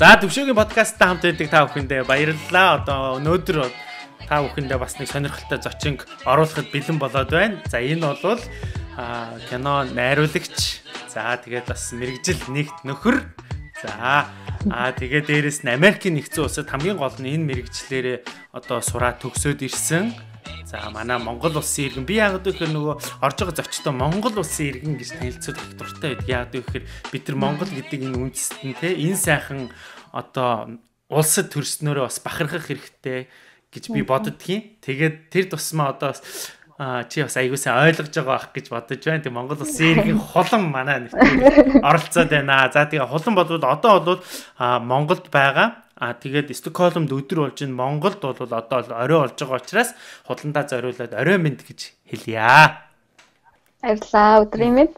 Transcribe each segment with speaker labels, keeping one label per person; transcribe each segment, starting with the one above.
Speaker 1: За төвшөөгийн подкасттай хамт байдаг та бүхэндээ баярлалаа. Одоо өнөөдөр та бүхэндээ бас нэг сонирхолтой зочин оруулахад бэлэн болоод байна. За энэ бол кино найруулагч. За тэгээд бас мэрэгжил нэгт нөхөр. За аа тэгээд дээрэс нь Америкийн нэгдсэн улсад хамгийн гол нь энэ мэрэгчлэрээ одоо сураа төгсөөд ирсэн За манай Монгол улсын иргэн би яг гэхээр нөгөө орж байгаа зочтой Монгол улсын иргэн гэж танилцуулах дуртай байдаг. Яг гэхээр бид нар Монгол гэдэг энэ үндэстэн те энэ сайхан одоо улсад төрснөөрөө бас бахархах хэрэгтэй гэж би боддгийн. Тэгээд тэр тусмаа одоо чи бас аягуулсан ойлгож байгаа бах гэж бодож байна. Тэг Монгол улсын иргэн хулан манай нэвтрүүлэг оролцоод байна. За тэгээ хулан болвол одоо бол Монголд байгаа А тэгээд Стокгольмд өдөр болж ин Монголд бол одоо орой болж байгаа учраас худалдаа зориулаад орой мэд гэж хэлье.
Speaker 2: Баярлалаа өдрийн мэд.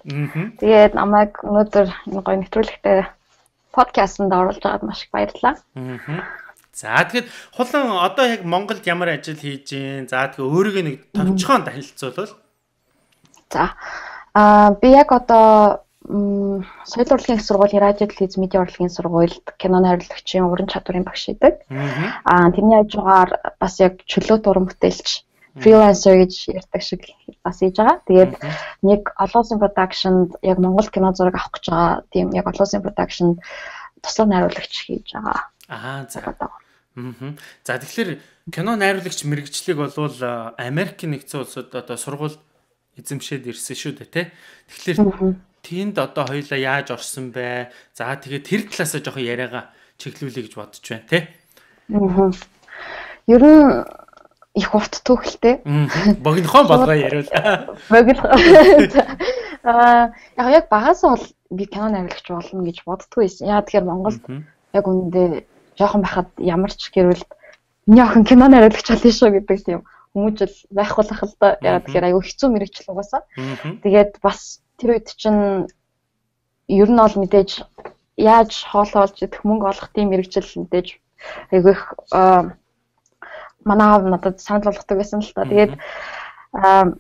Speaker 2: Тэгээд намайг өнөөдөр гоё нэвтрүүлэгтээ подкастт оруулж байгаад маш их баярлалаа.
Speaker 1: За тэгэхэд хулан одоо яг Монголд ямар ажил хийж гин? За тэгээ өөрийгөө нэг товчхон танилцуулбал.
Speaker 2: За аа би яг одоо соёл урлагийн их сургуулийн радио телевиз медиа урлагийн сургуульд кино найруулагчийн уран чадварын багш идэг. Аа тэрний хажуугаар бас яг чөлөө дуран бүтээлч фрилансер гэж ярьдаг шиг бас хийж байгаа. Тэгээд нэг олоосын продакшнд яг Монгол кино зураг авах гэж байгаа. Тийм яг олоосын продакшнд туслах найруулагч хийж байгаа.
Speaker 1: Аа за. Аа. За тэгэхээр кино найруулагч мэрэгчлэг болвол Америкийн нэгдсэн улсад одоо сургууль эзэмшээд ирсэн шүү дээ, тэ. Тэгэхээр тэнд одоо хоёлаа яаж орсон бэ? За тэгээд тэр талаасаа жоохон яриагаа чиглүүлэе гэж бодож байна те.
Speaker 2: Аа. Ер нь их урт түүхэлтэй.
Speaker 1: Богинохон болгоо яриул.
Speaker 2: Богино. Аа яг багасаа бол би кино найруулагч болно гэж боддгоо байсан. Яа тэгэхээр Монголд яг үндэ жоохон байхад ямар ч гэрвэл миний охин кино найруулагч болно шүү гэдэг тийм хүмүүжил байх болох л да. Яа тэгэхээр айгүй хэцүү мэрэгчл угаасаа. Тэгээд бас тэр үед чинь ер нь бол мэдээж яаж хоолоо олж идэх мөнгө олох тийм мэрэгжил мэдээж айгүй их манай аав надад санал болгодог байсан л та. Тэгээд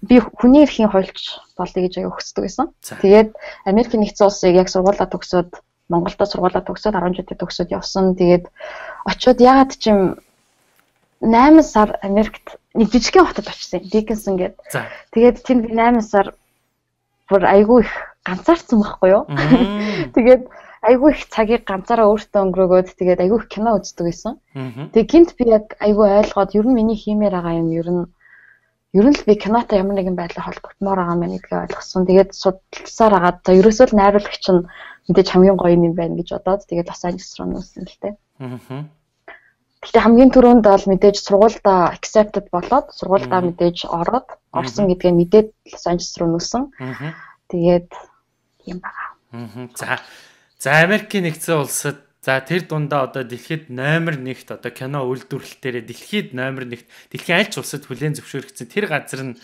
Speaker 2: би хүний эрхийн хуульч болъё гэж аяа өгсдөг байсан. Тэгээд Америкийн нэгдсэн улсыг яг сургуулаа төгсөөд Монголдо сургуулаа төгсөөд 10 жилдээ төгсөөд явсан. Тэгээд очиод ягаад ч юм 8 сар Америкт нэг жижигхэн хотод очсон. Дикенсон гээд. Тэгээд тэнд би 8 сар бүр айгүй их ганцаарцсан байхгүй юу. Тэгээд айгүй их цагийг ганцаараа өөртөө өнгөрөөгөөд тэгээд айгүй их кино үздэг байсан. Тэгээд гинт би яг айгүй ойлгоод ер нь миний хиймээр байгаа юм ер нь ер нь л би кинотой ямар нэгэн байдлаар холбогдмоор байгаа мэн гэдгийг ойлгосон. Тэгээд судалсаар агаад за ерөөсөө л найруулагч нь мэдээж хамгийн гоё юм байна гэж бодоод тэгээд Лос Анжелес руу нүүсэн л тээ. Гэхдээ хамгийн түрүүнд бол мэдээж сургуультай accepted болоод сургуультай мэдээж ороод орсон гэдгээ мэдээд Лос Анжелес руу нүүсэн. Тэгээд юм байна.
Speaker 1: За. За Америкийн нэгдсэн улсад за тэр дундаа одоо дэлхийд номер 1-т одоо кино үйлдвэрлэлтээр дэлхийд номер 1-т дэлхийн аль ч улсад хүлээн зөвшөөрөгдсөн тэр газар нь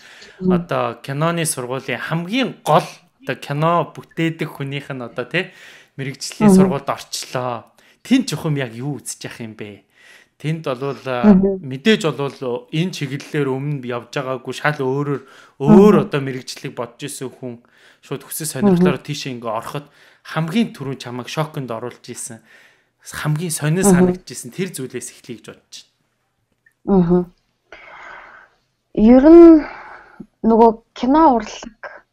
Speaker 1: одоо киноны сургуулийн хамгийн гол одоо кино бүтээдэг хүнийх нь одоо тий мэрэгжлийн сургуульд орчлоо. Тин чухам яг юу үзэж явах юм бэ? Тэнд бол мэдээж бол энэ чиглэлээр өмнө явж байгаагүй шал өөрөөр өөр одоо мэрэгжлийг бодож исэн хүн шууд хүсэл сонирхлоор тийшээ ингээ ороход хамгийн түрүүн чамайг шоконд оруулж исэн хамгийн сонир санагдаж исэн тэр зүйлээс эхлэе гэж бодож
Speaker 2: байна. Аа. Ер нь нөгөө кино урлаг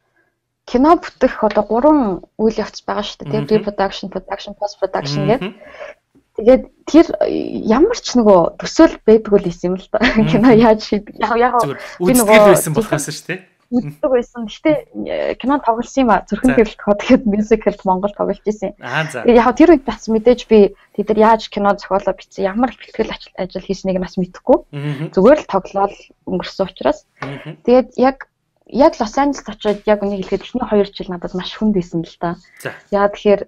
Speaker 2: кино бүтэх одоо гурван үйл явц байгаа шүү дээ. Pre production, production, post production гэдэг. Тэгээд тэр ямар ч нөгөө төсөөл байдгүй л юм л да. Кино яаж яг яг
Speaker 1: би нөгөө байсан болохоос шүү дээ.
Speaker 2: Үздэг байсан. Гэтэ кино тоглосон юм а. Зүрхэн гэрэлт хот гэхэд мюзикл Монгол тоглож исэн. Яг тэр үед бас мэдээж би тэд нар яаж кино зохиолоо бичсэн, ямар бэлтгэл ажил хийснийг нас мэдэхгүй. Зүгээр л тоглоод өнгөрсөн учраас. Тэгээд яг яг Лос Анжелес очоод яг үнийг хэлэхэд эхний 2 жил надад маш хүнд байсан л да. Яа тэгэхээр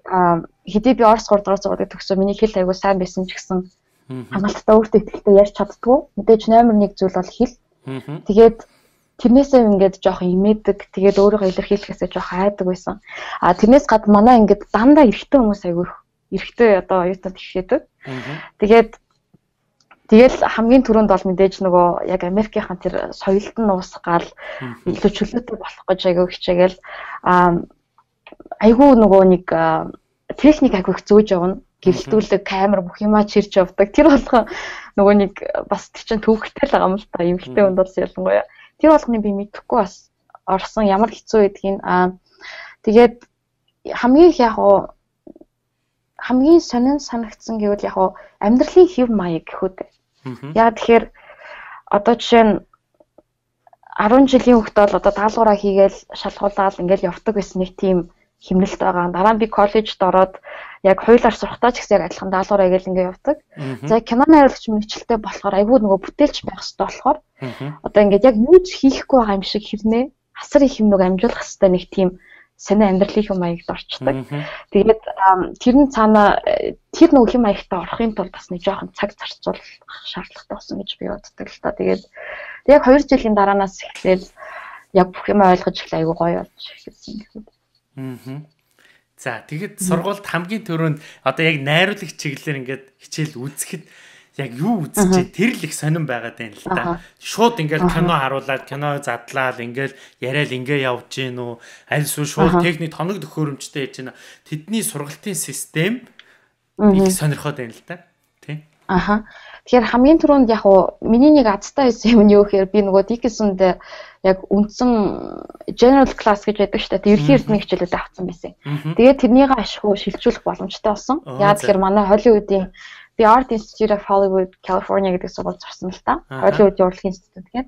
Speaker 2: хэдий би Орос 3 дугаар зургийг төгсөө миний хэл аягүй сайн байсан ч гэсэн хамгаалттай өөртөө ихтэй ярьж чаддгүй. Мэдээж номер 1 зүйл бол хэл. Тэгээд тэрнээсээ ингээд жоох имээдэг. Тэгээд өөрийгөө илэрхийлэхээсээ жоох айдаг байсан. А тэрнээс гадна манай ингээд дандаа эрэгтэй хүмүүс аягүй эрэхтэй одоо оюутнууд ихшээдэг. Тэгээд Тэгэл хамгийн түрүүнд бол мэдээж нөгөө яг Америкийнхан тэр соёлт нь уусгаал илүү чөлөөтэй болох гэж аягүй хичээгээл айгүй нөгөө нэг техник айгүй их зөөж явна. Гэрэлтүүлэг, камер бүх юмаа чирч явдаг. Тэр болгоо нөгөө нэг бас тэр чинь төвхтэй л байгаа юм л та. Эмгэлтэй хүнд бол ялангуяа. Тэр болгоныг би мэдэхгүй бас орсон ямар хэцүү байдгийг аа тэгээд хамгийн их яг хамгийн сонин санагдсан гэвэл яг амьдралын хэв маяг гэхүүд. Яа тэгэхээр одоо жишээ нь 10 жилийн хөвгт бол одоо даалгавраа хийгээл шалгуулаад ингээл явдаг байсан нэг тийм химнэлт байгаа. Дараа нь би коллежид ороод яг хуулиар сурахтаа ч гэсэн яг адилхан даалгавраа гээл ингээ явдаг. За кино найруулагч мэрэгчлээ болохоор айгүй нөгөө бүтээлч байх хэрэгтэй болохоор одоо ингээд яг юу ч хийхгүй байгаа юм шиг хэрнээ асар их юм нөгөө амжуулах хэрэгтэй нэг тийм сонио амьдралын хэм маягт орчдөг. Тэгээд тэр нь цаана тэр нэг хэм маягтаа орохын тулд бас нэг жоохон цаг зарцуулах шаардлагатай болсон гэж би боддог л та. Тэгээд яг 2 жилийн дараанаас эхлээл яг бүх юм ойлгож эхлэх айгу гоё болж эхэлсэн гэсэн.
Speaker 1: Аа. За тэгэд сургуульд хамгийн түрүүнд одоо яг найруулагч чиглэлээр ингээд хичээл үзэхэд яг юу үзчихээ тэр л их сонирн байгаад байна л да. Шууд ингээл кино харуулад кино задлаад ингээл яриад ингээ явж гин үү аль эсвэл шууд техник тоног төхөөрөмжтэй яж гин тэдний сургалтын систем их сонирхоод байна л да. Тий.
Speaker 2: Аха. Тэгэхээр хамгийн түрүүнд яг уу миний нэг азтай байсан юм нь юу гэхээр би нөгөө Dickinson-д яг үндсэн general class гэж байдаг шүү дээ. Ерхий эрдмийн хичээлүүд авсан байсан. Тэгээд тэрнийг ашиггүй шилжүүлэх боломжтой болсон. Яа тэгэхээр манай Hollywood-ийн би Art Institute of Hollywood California гэдэг сургууль зорсон л та. Hollywood урлагийн институт гэдэг.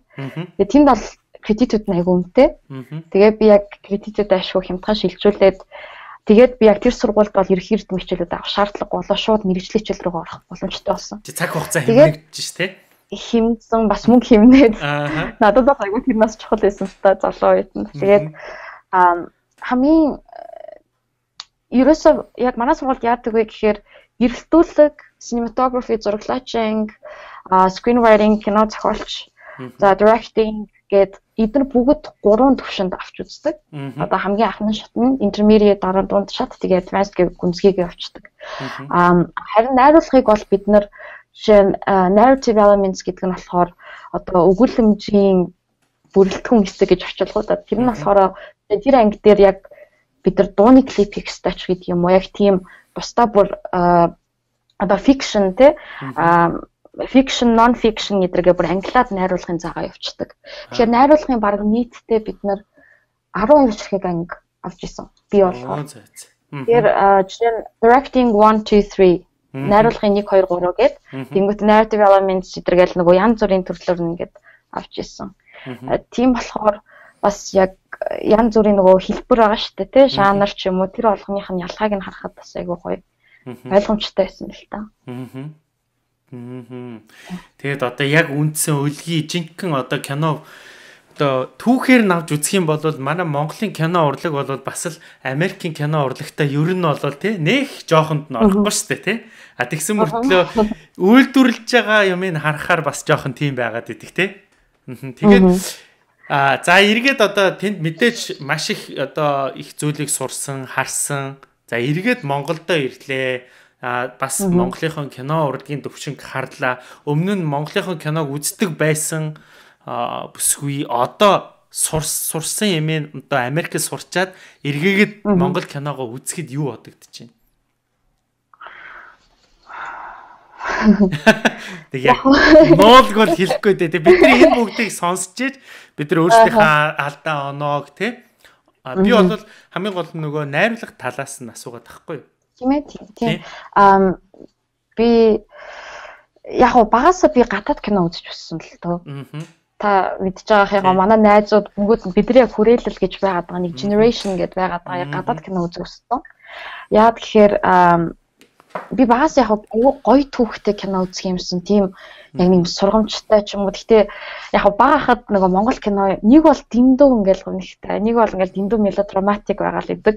Speaker 2: Тэгээ тэнд бол кредитүүд нь айгүй үнэтэй. Тэгээ би яг кредитүүд ашгүй хямдхан шилжүүлээд тэгээд би яг тэр сургуульд бол ерхий эрдэм хичээлүүд авах шаардлага болоо шууд мэрэгжлийн хичээл рүү орох боломжтой болсон.
Speaker 1: Цаг хугацаа хэмнэгдэж ш тэ?
Speaker 2: Хэмнсэн бас мөнгө хэмнээд надад бол айгүй тэр нас чухал байсан л та залуу үед нь. Тэгээд хамгийн ерөөсөө яг манай сургуульд яадаг вэ гэхээр эргэлтүүлэг cinematography, зураглаачинг, screenwriting, кино зохиолч, за directing гээд эдгээр бүгд гурван төвшөнд авч үздэг. Одоо хамгийн анхны шат нь intermediate дараа дунд шат тэгээ advanced гэх гүнзгийг явуулдаг. Аа харин найруулгыг бол бид нар жишээ нь narrative elements гэдэг нь болохоор одоо өгүүлэмжийн бүрэлдэхүүн хэсэг гэж орчуулгуудад тэр нь болохоор тэр анги дээр яг бид нар дууны клип хийх стач гэдэг юм уу? Яг тийм бусдаа бүр одоо fiction те? Fiction non fiction гэдрэгээ бүр англиад найруулгын цагаа явуулдаг. Тэгэхээр найруулгын баг нийтдээ бид нар 12 ширхэг анги авч исэн. Би болохоор. Тэгэхээр жишээ нь directing 1 2 3 найруулгын 1 2 3 гээд тэнгуут narrative elements гэдэргээл нөгөө янз бүрийн төрлөөр нэгээд авч исэн. Тийм болохоор бас яг янз бүрийн нөгөө хэлбэр байгаа шүү дээ тий жанр ч юм уу тэр болгоных нь ялгааг нь харахад бас айгүй гоё ойлгомжтой байсан л та.
Speaker 1: Тэгээд одоо яг үндсэн өлгий жинхэнэ одоо кино одоо түүхээр навж үзэх юм бол манай Монголын кино урлаг бол бас л Америкийн кино урлагтай ер нь бол тий нэх жоохонд нь орохгүй шүү дээ тий. А тэгсэн мөртлөө үйлдвэрлэж байгаа юмыг харахаар бас жоохон тийм байгаад идэх тий. Тэгээд а за эргээд одоо тэнд мэдээж маш их одоо их зүйлийг сурсан, харсан За эргээд Монголдо ирлээ. А бас Монголынхон кино урлагийн төвшинг харлаа. Өмнө нь Монголынхон киног үздэг байсан бүсгүй одоо сурс сурсан юмээ одоо Америкт сурчаад эргээгээд Монгол киногоо үзэхэд юу бодогдож байна? Тэг яг ноолгол хэлэхгүй дээ. Бидний энэ бүгдийг сонсч бид нар өөрсдийнхээ алдаа оноог тий А би бол хамгийн гол нь нөгөө найруулга талаас нь асуугаад тахгүй юу?
Speaker 2: Тийм ээ тийм. Аа би яг багасаа би гадаад кино үзэж өссөн л тоо. Та мэдж байгаа яг манай найзууд бүгд бидний яг хүрээлэл гэж байгаад байгаа нэг generation гэдээ байгаад байгаа яг гадаад кино үзэж өссөн. Яад гэхээр би багаас яг гоё түүхтэй кино үзэх юмсан тийм яг нэг сургамжтай ч юм уу. Гэхдээ яг бага хахад нөгөө Монгол кино нэг бол дэндүү ингээл гомигтай, нэг бол ингээл дэндүү мелодраматик байгаа л идэг.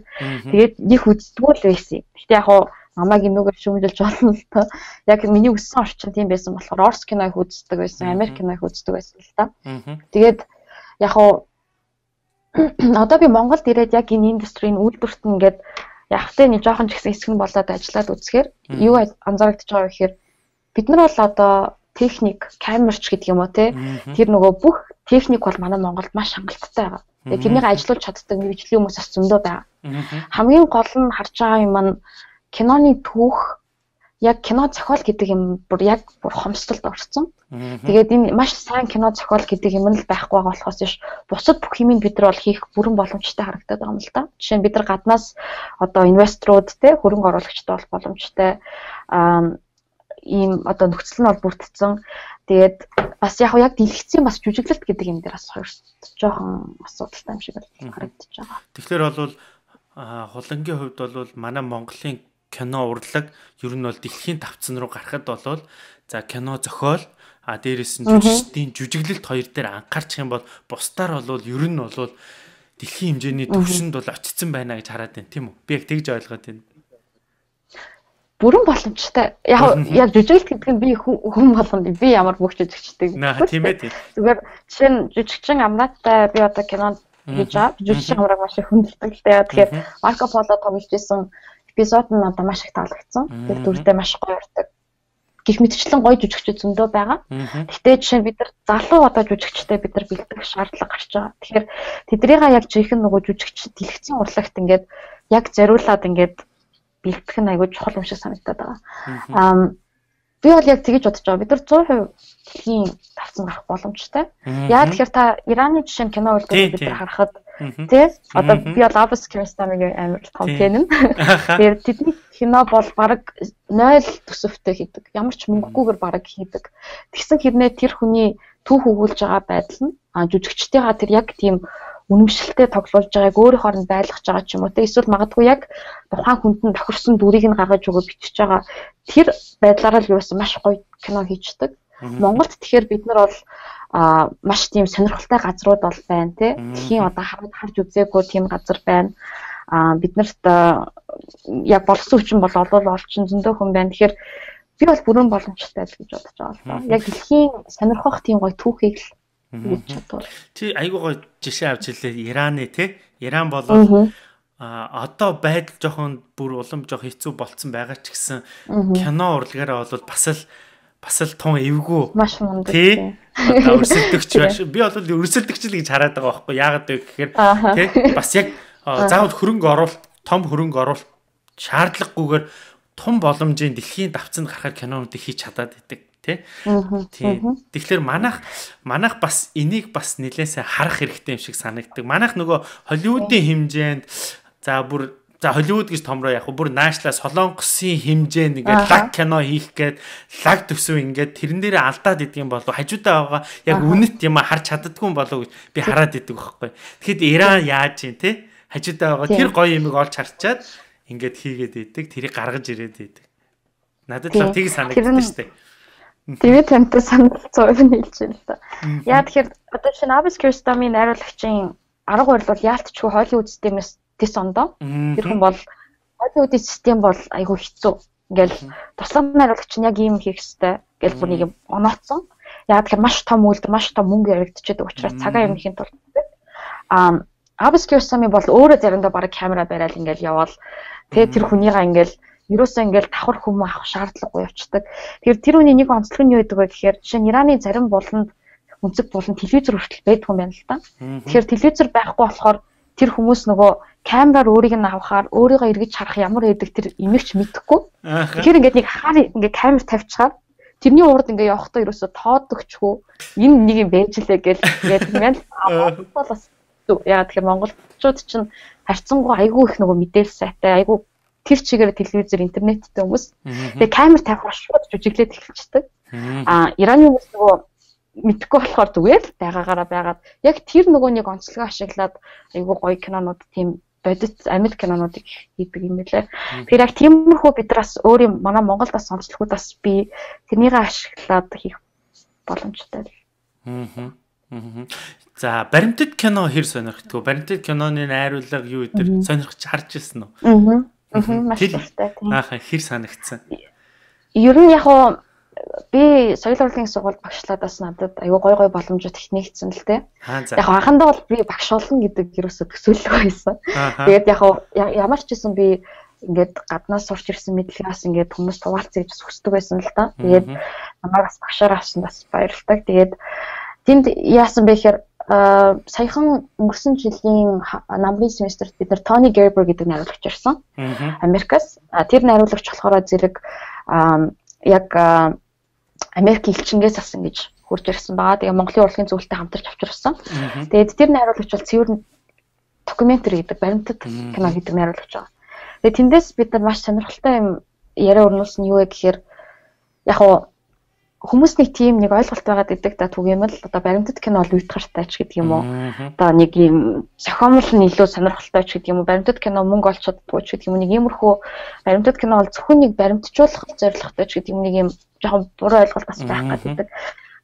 Speaker 2: Тэгээд нэг үздэггүй л байсан. Гэхдээ яг намайг энүүгээр шүүмжилж болно л та. Яг миний өссөн орчин тийм байсан болохоор Орс кино их үздэг байсан, Америк кино их үздэг байсан л та. Тэгээд яг одоо би Монголд ирээд яг энэ индустрийн үйлдвэрт ингээд яг тэ нэг жоохон ч гэсэн хэсэг нь болоод ажиллаад үзэхээр юу анзаарэгдэж байгаа вэ гэхээр бид нар бол одоо техник, камерч гэдэг юм уу те. Тэр нөгөө бүх техник бол манай Монголд маш хангалттай байгаа. Тэгээ тэрнийг ажилуулж чаддаг мэрэгжлийн хүмүүс бас зөндөө байгаа. Хамгийн гол нь харж байгаа юм маань киноны түүх яг кино зохиол гэдэг юм бүр яг бүр хомсдолд орсон. Тэгээд энэ маш сайн кино зохиол гэдэг юм л байхгүй байгаа болохоос биш бусад бүх юмыг бид нар бол хийх бүрэн боломжтой харагдаад байгаа юм л да. Жишээ нь бид нар гаднаас одоо инвесторууд те хөрөнгө оруулагчтай бол боломжтой аа ийм одоо нөхцөл нь бол бүрдсэн. Тэгээд бас яг яг дэлгэцийн бас жүжиглэлт гэдэг юм дээр бас хоёр жоохон асуудалтай юм шиг харагдаж байгаа.
Speaker 1: Тэгэхээр бол хулангийн хувьд бол манай Монголын кино урлаг ер нь бол дэлхийн тавцан руу гарахад бол за кино зохиол а дээрэс нь жүжигчдийн жүжиглэлт хоёр дээр анхаарчих юм бол бусдаар бол ер нь бол дэлхийн хэмжээний төвшөнд бол очсон байна гэж хараад байна тийм үү? Би яг тэгж ойлгоод байна
Speaker 2: бүрэн боломжтой. Яг яг жүжиглэлт гэдэг нь би хүн болгонд би ямар бүх жүжигчдэг.
Speaker 1: Тийм ээ.
Speaker 2: Зүгээр жишээ нь жүжигчин амрааттай би одоо кинонд хийж байгаа. Жүжигчин амрааг маш их хүндэлдэг л дээ. Тэгэхээр Марко Поло тоглож исэн эпизод нь одоо маш их таалагдсан. Тэр дүртэй маш гоё урдаг. Гэх мэтчлэн гоё жүжигчд зөндөө байгаа. Гэхдээ жишээ нь бид нар залуу одоо жүжигчтэй бид нар бэлдэх шаардлага гарч байгаа. Тэгэхээр тэднийга яг жинхэнэ нөгөө жүжигч дэлгэцийн урлагт ингээд яг зориулаад ингээд бэлтгэх нь айгүй чухал юм шиг санагдаад байгаа. Аа би бол яг тэгэж бодож байгаа. Бид нар 100% дэлхийн тавцан гарах боломжтой. Яа тэгэхээр та Ираны жишээ нь кино үйлдвэр бид харахад тий одоо би бол Abbas Kiarostami-гийн амар том фэн. Тэгэхээр тэдний кино бол баг 0 төсөвтэй хийдэг. Ямар ч мөнгөгүйгээр баг хийдэг. Тэгсэн хэрнээ тэр хүний түүх өгүүлж байгаа байдал нь жүжигчдийнхаа тэр яг тийм үнэмшилтэй тоглуулж байгааг өөрөөхөр нь байлгаж байгаа ч юм уу те эсвэл магадгүй яг тухайн хүнд нь тохирсон дүрийг нь гаргаж өгөө бичиж байгаа тэр байдлаараа л юусэн маш гоё кино хийждэг. Монголд тэгэхээр бид нар бол а маш тийм сонирхолтой газрууд бол байна тий. Дэлхийн одоо харж харж үзээгүй тийм газар байна. А бид нарт яг болсон хүчин бол олол олчин зөндөө хүн байна. Тэгэхээр би бол бүрэн боломжтой л гэж бодож байгаа л доо. Яг дэлхийн сонирхох тийм гоё түүхийг л гэж чадвар.
Speaker 1: Чи айгуу гоё жишээ авч хэлээ Ираны тий. Иран болоод а одоо байдал жоохон бүр улам жоох хэцүү болцсон байгаа ч гэсэн кино урлагаараа бол бас л бас л тун эвгүй.
Speaker 2: Маш мундаг
Speaker 1: тий. Одоо өрсөлдөгч биш би бол өрсөлдөгч л гэж хараад байгаа байхгүй яагаад вэ гэхээр тий бас яг заавал хөрөнгө оруулалт том хөрөнгө оруулалт шаардлагагүйгээр тун боломжийн дэлхийн давцанд гарахаар кинонуудыг хийж чадаад байдаг тий. Тэгэхээр манайх манайх бас энийг бас нэлээсээ харах хэрэгтэй юм шиг санагддаг. Манайх нөгөө Холливуудын хэмжээнд за бүр за Холливуд гэж томроо яг бүр наашлаа солонгосын хэмжээнд ингээд лаг кино хийх гээд лаг төсөв ингээд тэрэн дээрээ алдаад идэг юм болов хажуудаа байгаа яг үнэт юм харж чаддгүй юм болов гэж би хараад идэг байхгүй. Тэгэхэд Иран яаж юм те хажуудаа байгаа тэр гоё юмыг олж харчаад ингээд хийгээд идэг тэрийг гаргаж ирээд идэг. Надад л тийг санагддаг шүү дээ.
Speaker 2: Тэгээд тантай санал 100% нийлж байна л да. Яа тэгэхээр одоо шинэ Abis Kiarostami найруулагчийн арга барил бол яалтчгүй Hollywood системээс тис ондоо. Тэр хүн бол Hollywood-ийн систем бол айгүй хэцүү. Ингээл туслан найруулагч нь яг ийм хийх ёстой гэж бүр нэг юм онооцсон. Яа тэгэхээр маш том үйлдэл, маш том мөнгө яригдчихэдэг учраас цагаан юм ихийн тулд аа Kiarostami бол өөрөө заримдаа бараг камера бариад ингээл яваал. Тэгээд тэр хүнийгаа ингээл ерөөсөө ингээл давхар хүм авах шаардлагагүй явцдаг. Тэгэхээр тэр үний нэг онцлог нь юу гэдэг вэ гэхээр жишээ нь Ираны зарим болонд өнцөг болон телевизэр хүртэл байдаг юм байна л да. Тэгэхээр телевизэр байхгүй болохоор тэр хүмүүс нөгөө камераар өөрийг нь авахаар өөрийгөө эргэж харах ямар байдаг тэр имэгч мэдэхгүй. Тэгэхээр ингээд нэг хаар ингээд камер тавьчихаар тэрний урд ингээ явахдаа ерөөсө тоодогчгүй энэ нэг юм байж лээ гэл юм байна. Бол бас яа тэгэхээр монголчууд чинь харьцангуй айгүй их нөгөө мэдээлэл сайтай айгүй тэр чигээр телевизэр интернеттэй хүмүүс тэгээ камер тавих шууд жүжиглээд эхэлчихдэг. Аа Ираны хүмүүс нөгөө мэдхгүй болохоор зүгээр байгаагаараа байгаад яг тэр нөгөө нэг онцлогоо ашиглаад айгүй гоё кинонууд тийм бодит амьд кинонуудыг хийдэг юм лээ. Тэгэхээр яг тиймэрхүү бид нар бас өөрийн манай Монголд бас онцлогуд бас би тэрнийг ашиглаад хийх боломжтой.
Speaker 1: Аа. За баримтат кино хэр сонирхтгоо баримтат киноны найруулга юу өдр сонирхч харж ирсэн үү?
Speaker 2: Аа. Аа маш дуртай
Speaker 1: тийм. Ааха хэр санагдсан.
Speaker 2: Ер нь яг би соёл урлагийн сургууль багшлаадаас надад аюу гой гой боломжууд их нэгдсэн л те. Яг анхандаа бол би багш болно гэдэг ерөөсө төсөөлөг байсан. Тэгээд яг ямар ч гэсэн би ингээд гаднаас сурч ирсэн мэдлэгээс ингээд хүмүүс хуваалцъя гэж хүсдэг байсан л да. Тэгээд намайг бас багшаар авсан бас баярлалтай. Тэгээд тэнд яасан бэ гэхээр саяхан өнгөрсөн жилийн намрын семестрт бид нар Тони Гербер гэдэг найруулагч ирсэн. Америкаас. Тэр найруулагч болохоор зэрэг яг Америк элчингээс асан гэж хурж ирсэн байгаа. Тэгээ Монголын урлагийн зөвлөлтөд хамтарч авчирсан. Тэгээд тэр найруулагч бол цэвэр докюментари гэдэг баримтат кино гэдэг найруулагч байгаа. Тэгээд тэндээс бид нар маш сонирхолтой юм яриа өрнүүлсэн юу вэ гэхээр яг хуу хүмүүсний тийм нэг ойлголт байгаад идэг да түгээмэл одоо баримтат кино бол уйтгартай ч гэдэг юм уу. Одоо нэг юм зохиомл нь илүү сонирхолтой ч гэдэг юм уу. Баримтат кино мөнгө олж чаддгүй ч гэдэг юм. Нэг иймэрхүү баримтат кино бол зөвхөн нэг баримтжуулах зорилготой ч гэдэг юм. Нэг юм жоохон буруу ойлголт бас байх гэдэг.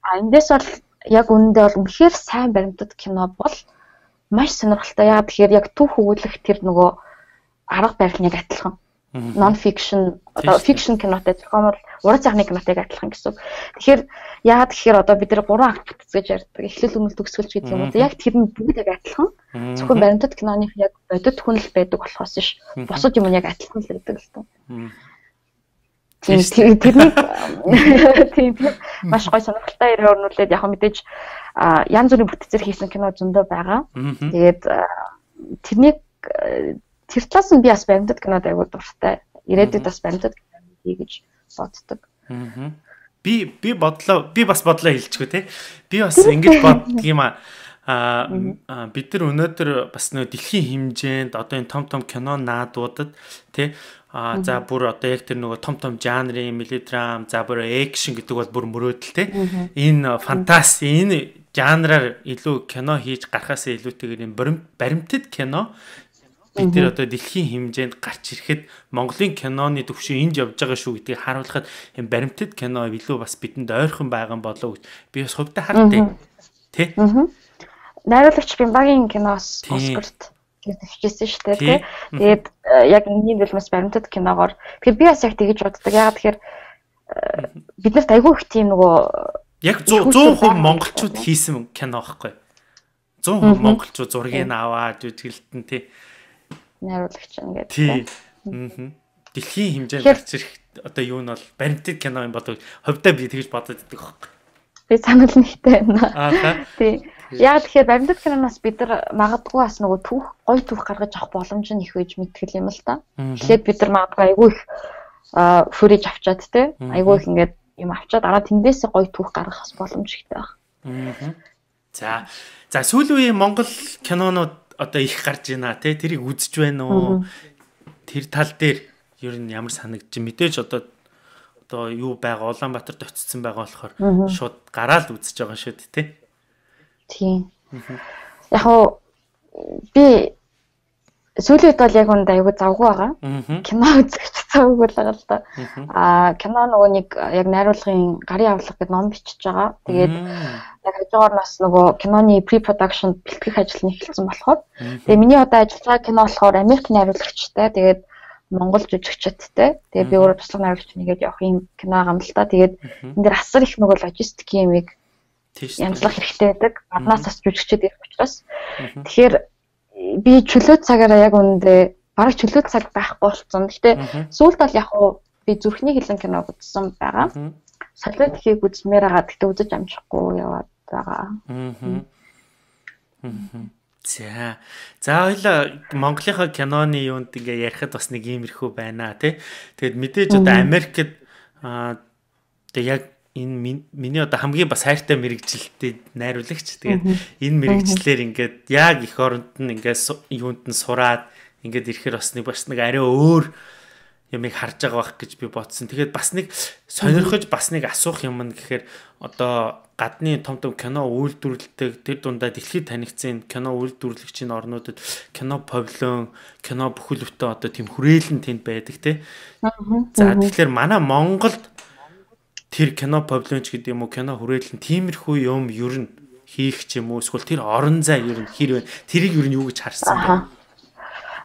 Speaker 2: А эндээс бол яг үнэндээ бол үнэхээр сайн баримтат кино бол маш сонирхолтой. Яагаад тэгэхээр яг түүх өгүүлэх тэр нөгөө арга барил нь яг адилхан non fiction одоо fiction кинотой зохиомл уран цагны кинотойг адилхан гэсэн. Тэгэхээр яагаад гэхээр одоо бид нар гурван акт гэж ярьдаг. Эхлэл өмнө төгсгөлч гэдэг юм уу. Яг тэр нь бүгд яг адилхан. Зөвхөн баримтат киноных яг бодит хүнэл байдаг болохоос ш. Бусад юм яг адилхан л гэдэг л тоо. Тийм тэрний тийм маш гоё сонирхолтой яриг өрнүүлээд яг мэдээж янз бүрийн бүтцээр хийсэн кино зөндөө байгаа. Тэгээд тэрнийг тэр талаас нь би бас баримтат кинод аягүй дуртай. Ирээдүйд бас баримтат кино хий гэж боддог.
Speaker 1: Аа. Би би бодлоо би бас бодлоо хэлчихгүй те. Би бас ингэж боддөг юм аа. Аа бид нар өнөөдөр бас нөө дэлхийн хэмжээнд одоо энэ том том кино наадуудад тий а за бүр одоо яг тэр нөгөө том том жанрын мелодрам за бүр экшн гэдэг бол бүр мөрөөдөл те энэ фантаст энэ жанраар илүү кино хийж гарахаас илүүтэйгээр энэ баримтат кино бид тэр одоо дэлхийн хэмжээнд гарч ирэхэд Монголын киноны төвшин энд явж байгаа шүү гэдгийг харуулхад юм баримтат кино илүү бас бидэнд ойрхон байгаа болоо гэж би бас хувьдаа хардтай. Тэ?
Speaker 2: Найруулагч Бимбагийн киноос Оскарт хийжсэн шүү дээ тий. Тэгээд э, яг энэний бэлмэс баримтат киногоор. Тэгэхээр би бас яг тэгэж боддог. Ягаад тэгэхээр э, бид нарт айгүй их тийм нөгөө
Speaker 1: яг 100% монголчууд хийсэн кино байхгүй. 100% монголчууд зургийг аваад үтгэлтэн тий
Speaker 2: найруулагч ингээд.
Speaker 1: Тий. Аа. Дэлхийн хэмжээнд гарч ирэх одоо юу нь бол баримтат кино юм болов ховдоо би тэгж бодод идэх байхгүй.
Speaker 2: Би санал нэгтэй байна. Аа. Тий. Яг тэгэхээр баримтат киноноос бид нар магадгүй бас нөгөө түүх гой түүх гаргаж авах боломж нь их байж мэдтгэл юм л та. Тэгэхээр бид нар магадгүй айгүй их фүрэж авчаад те айгүй их ингээд юм авчаад дараа тэндээсээ гой түүх гаргах боломж ихтэй баг.
Speaker 1: Аа. За. За сүүлийн үеийн Монгол кинонууд одоо их гарч байна те тэрийг үзэж байна уу? Тэр тал дээр ер нь ямар санагдчих мэдээж одоо одоо юу байгаа Улаанбаатарт очсон байгаа болохоор шууд гараал үзэж байгаа шүү дээ те.
Speaker 2: Тийм. Яг уу би сүүлийн үед бол яг үндэ аягүй завгүй байгаа. Кино үзэж завгүй л байгаа л да. Аа кино нөгөө нэг яг найруулгын гарын авлага гэдэг ном бичиж байгаа. Тэгээд яг хажуугаар нас нөгөө киноны pre-production бэлтгэх ажил нь эхэлсэн болохоор тэгээ миний одоо ажиллаж байгаа кино болохоор Америк найруулагчтай. Тэгээд Монгол жүжигчдтэй. Тэгээ би өөрөө туслах найруулагч нэгээд явах юм кино байгаа юм л та. Тэгээд энэ дэр асар их нөгөө логистикийн юмыг янзлах хэрэгтэй байдаг. Гаднаас бас жүжигчд ирэх учраас. Тэгэхээр би чөлөө цагаараа яг үндэ бараг чөлөө цаг байхгүй болсон. Гэтэ сүүлд бол яг уу би зүрхний хилэн кино үзсэн байгаа. Солиод ихийг үзмээр байгаа. Гэтэ үзэж амжихгүй яваад байгаа.
Speaker 1: За. За хоёлаа Монголынхаа киноны юунд ингээ ярихад бас нэг иймэрхүү байна тий. Тэгэд мэдээж одоо Америкт аа тэг яг энэ миний одоо хамгийн бас хайртай мэрэгжилтэй найруулагч. Тэгээд энэ мэрэгчлэр ингээд яг их оронд нь ингээд юунд нь сураад ингээд ирэхээр бас нэг бас нэг арай өөр ямыг харж байгаа байх гэж би бодсон. Тэгээд бас нэг сонирхож бас нэг асуух юм нь гэхээр одоо гадны том том кино үйлдвэрлэдэг тэр дундаа дэлхийд танигдсан кино үйлдвэрлэгчийн орнуудад кино павильон, кино бүхэлдээ одоо тийм хүрээлэн тэнд байдаг те. За тэгэхээр манай Монголд тэр кино павильонч гэдэг юм уу кино хүрээлэн тиймэрхүү юм ер нь хийх ч юм уу эсвэл тэр орон зай ер нь хэр вэ? Тэрийг ер нь юу гэж харсан бэ?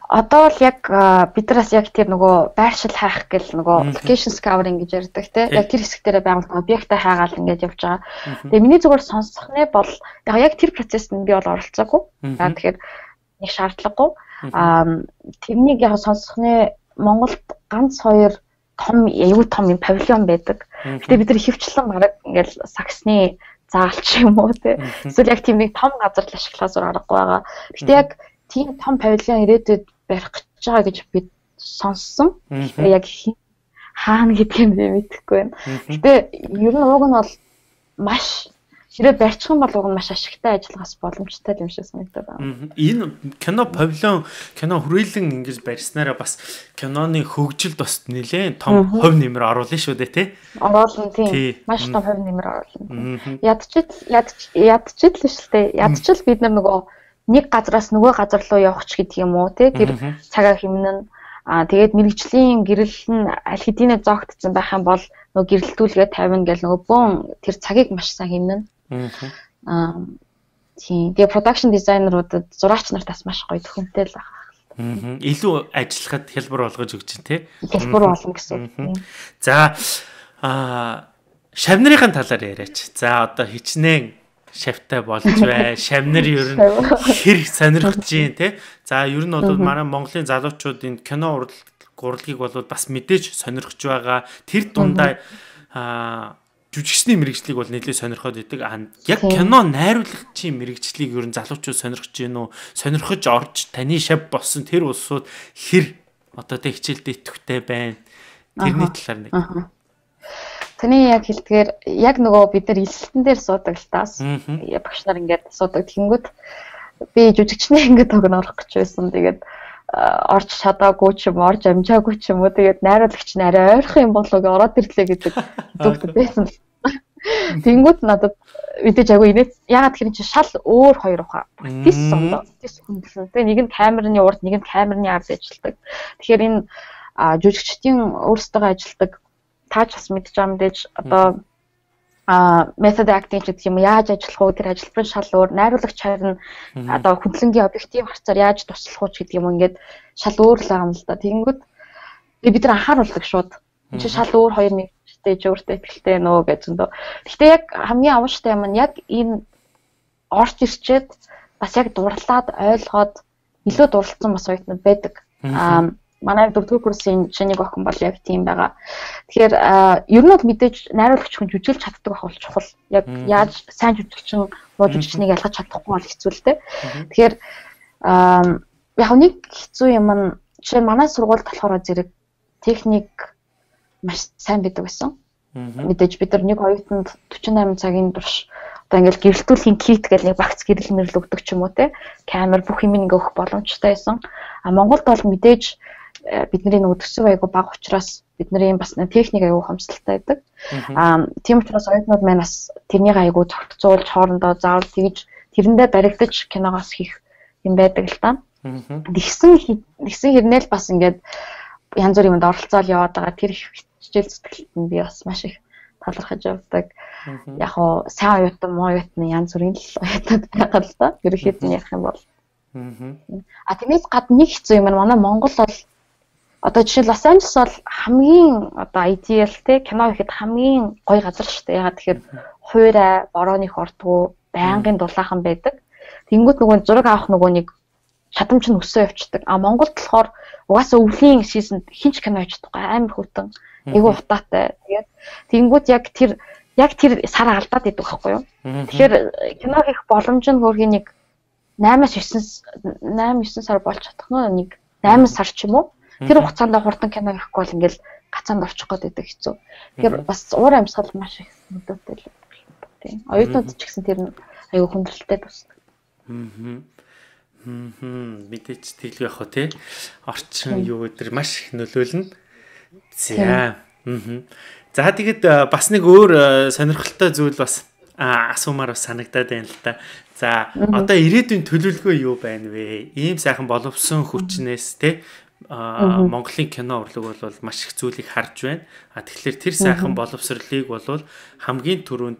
Speaker 2: Одоо л яг бид нараас яг тэр нөгөө байршил хайх гэл нөгөө location scouting гэж ярьдаг тийм яг тэр хэсэгтэрээ байгуулсан объектаа хайгаал ингэж явж байгаа. Тэгээ миний зүгээр сонсох нэ бол яг тэр процессд би бол оролцоогүй. За тэгэхээр нэг шаардлагагүй. Аа тэрнийг яг сонсох нэ Монголд ганц хоёр том аюу том юм павильон байдаг. Гэтэ бид нар хөвчлэн баг ингээл саксны заалч юм уу те. Эсвэл яг тийм нэг том газар л ашиглахаас зур аргагүй байгаа. Гэтэ яг тийм том павильон ирээдүйд барих гэж байгаа гэж бид сонссон. Яг хаана гэдгийг би мэдэхгүй байна. Гэтэ ер нь уг нь бол маш хэрэг барьчих юм бол уг нь маш ашигтай ажиллагаас боломжтой юм шиг санагдаад байна.
Speaker 1: Энэ кино павильон кино хүрээлэн ингэж барьснараа бас киноны хөгжилд бас нэлээд том хувь нэмэр оруулна шүү дээ тий.
Speaker 2: Оруулна тийм. Маш том хувь нэмэр оруулна. Ядчил ядчил л шүү дээ. Ядчил бид нар нөгөө нэг газраас нөгөө газар руу явах ч гэдэг юм уу тий тэр цагаа хэмнэн аа тэгээд мэрэгжлийн гэрэл нь аль хэдийнэ зогтцсон байх юм бол нөгөө гэрэлтүүлгээ тавина гэл нөгөө бөөн тэр цагийг маш сайн хэмнэн аа тийм тэгээд production designer-уудад зураач нарт бас маш гоё төхөмтэй л байна.
Speaker 1: Аа илүү ажиллахад хэлбэр болгож өгч чинь тий.
Speaker 2: Хэлбэр болно гэсэн.
Speaker 1: За аа шавнырийн талаар яриач. За одоо хичнээн шавтай болж бай. Шавнар ер нь хэр сонирхож юм те. За ер нь бол манай Монголын залуучууд энэ кино урлагийг бол бас мэдээж сонирхож байгаа. Тэр дундаа аа жүжигчний мэрэгжлийг бол нэлээд сонирхоод идэг. Яг кино найруулагчийн мэрэгжлийг ер нь залуучууд сонирхож гин үү? Сонирхож орж таны шав болсон тэр улсууд хэр одоо тэг хичээлдээ итгэвтэй байна. Тэрний талаар нэг
Speaker 2: Таны яг хэлдгээр яг нөгөө бид нар илсэлтэн дээр суудаг л таас. Багш нар ингээд суудаг. Тэнгүүд би жүжигчний ингээд тогнорох гэж байсан. Тэгээд орж чадаагүй ч юм орж амжаагүй ч юм уу тэгээд найруулагч нь арай ойрхон юм болов ороод ирлээ гэдэг зүгт байсан. Тэнгүүд надад мэдээж агүй инээц ягаад гэхээр чи шал өөр хоёр уха. Тис сондоо тис хөндлөн. Тэгээ нэг нь камерны урд нэг нь камерны ард ажилладаг. Тэгэхээр энэ жүжигчдийн өөрсдөө ажилладаг тааж бас мэдж байгаа мэдээж одоо а method acting гэдэг юм яаж ажиллах уу тэр ажилбарын шал өөр найруулагч харин одоо хүндлэнгийн объектив харцаар яаж туслах уу гэдэг юм ингээд шал өөр л байгаа юм л да. Тэгэнгүүт бид нар анхааруулдаг шууд. Энд чи шал өөр хоёр нэгтэй өөртөө ихтэй нөө гэж зөндөө. Гэхдээ яг хамгийн амарчтай юм нь яг энэ орч ирчээд бас яг дурлаад ойлгоод илүү дурлцсан бас оюутнууд байдаг. Аа манай 4-р курсын шинийг охин бол яг тийм байгаа. Тэгэхээр ер нь бол мэдээж найруулагч хүн жүжиглж чаддаг байх бол чухал. Яг яаж сайн жүжигчин муу жүжигчнийг ялгаж чадахгүй бол хэцүү л дээ. Тэгэхээр яг нэг хэцүү юм нь жишээ нь манай сургуульд болохоор зэрэг техник маш сайн байдаг байсан. Мэдээж бид нар нэг оюутанд 48 цагийн турш одоо ингээл гэрэлтүүлэхийн кит гэл нэг багц гэрэл мэрэл өгдөг ч юм уу те камер бүх юм ингээ өгөх боломжтой байсан. А Монголд бол мэдээж Э, бидний төсөв айгу баг учраас бидний бас техник айгу хомсдолтой байдаг. Аа тийм учраас оюутнууд маань бас тэрнийг айгу тогтцуулж хоорондоо заавал тэгж тэрэндээ баригдаж киногоос хийх юм байдаг л та. Тэгсэн тэгсэн хэрнээл бас ингээд янз бүрийн юмд оролцоол яваад байгаа тэр хичээл зүтгэлт нь би бас маш их талархаж явдаг. Яг хоо сайн оюутан муу оюутан янз бүрийн л оюутнууд байгаа л да. Ерөнхийд нь ярих юм бол. А тиймээс гадна нэг хэцүү юм. Манай Монгол бол одоо жишээ Лос Анжелес бол хамгийн одоо ideal те кино ихэд хамгийн гоё газар шүү дээ. Ягаад тэгэхээр хуурай, борооны хортгоо, байнгын дулаахан байдаг. Тэнгүүт нөгөө зураг авах нөгөө нэг чадамж нь өсөө явцдаг. А Монголд болохоор угаасаа өвлийн сизонд хинч кино хийж чадахгүй амар хөтөн. Айгу утаатай. Тэгээд тэнгүүт яг тэр яг тэр сар алдаад идэг байхгүй юу? Тэгэхээр кино хийх боломж нь хөрхийн нэг 8-9 8-9 сар болж чадах нь нэг 8 сар ч юм уу? Тэр хугацаанд хурдан кино хийхгүй бол ингээл гацаанд орчих гээд байдаг хэцүү. Тэгэхээр бас уур амьсгал маш их мөдөтэй л тийм. Оюутнууд ч гэсэн тэр аюу хүндрэлтэй тусдаг. Аа.
Speaker 1: Хм мэдээч тэлгүй явах тий. Орчин юу гэдэр маш их нөлөөлнө. За. Аа. За тэгэд бас нэг өөр сонирхолтой зүйл бас асуумаар бас санагдаад байна л та. За одоо ирээдүйн төлөвлөгөө юу байна вэ? Ийм сайхан боловсон хүчнээс те Монголын кино урлаг бол маш их зүйлийг харж байна. А тэгэхээр тэр сайхан боловсролыг бол хамгийн түрүүнд